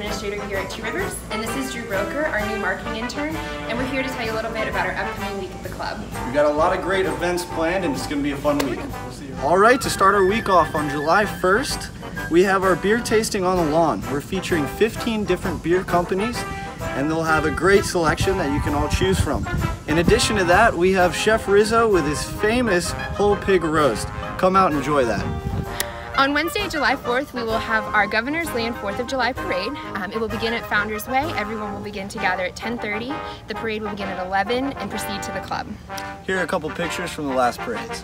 Administrator here at Two Rivers, and this is Drew Broker, our new marketing intern, and we're here to tell you a little bit about our upcoming week at the club. We've got a lot of great events planned, and it's going to be a fun week. We'll All right, to start our week off on July 1st, we have our beer tasting on the lawn. We're featuring 15 different beer companies, and they'll have a great selection that you can all choose from. In addition to that, we have Chef Rizzo with his famous whole pig roast. Come out and enjoy that. On Wednesday, July 4th, we will have our Governor's Land 4th of July Parade. Um, it will begin at Founders Way. Everyone will begin to gather at 10.30. The parade will begin at 11 and proceed to the club. Here are a couple pictures from the last parades.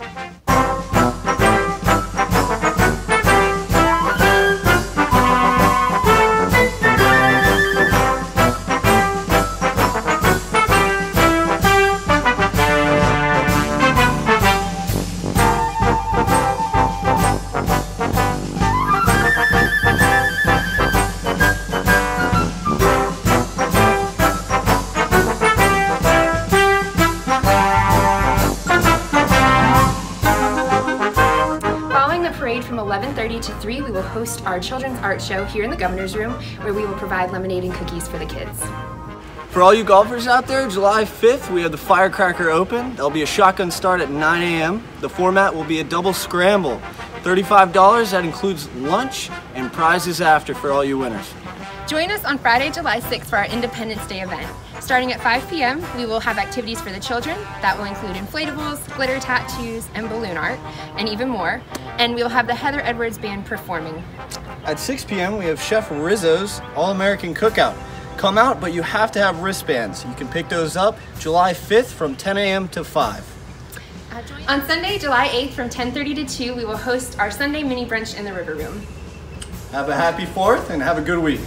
From 11.30 to 3, we will host our children's art show here in the Governor's Room, where we will provide lemonade and cookies for the kids. For all you golfers out there, July 5th, we have the Firecracker Open. There'll be a shotgun start at 9 a.m. The format will be a double scramble. $35, that includes lunch and prizes after for all you winners. Join us on Friday, July 6th for our Independence Day event. Starting at 5 p.m., we will have activities for the children that will include inflatables, glitter tattoos, and balloon art, and even more. And we will have the Heather Edwards Band performing. At 6 p.m., we have Chef Rizzo's All American Cookout. Come out, but you have to have wristbands. You can pick those up July 5th from 10 a.m. to 5. On Sunday, July 8th from 10:30 to 2, we will host our Sunday mini brunch in the River Room. Have a happy 4th and have a good week.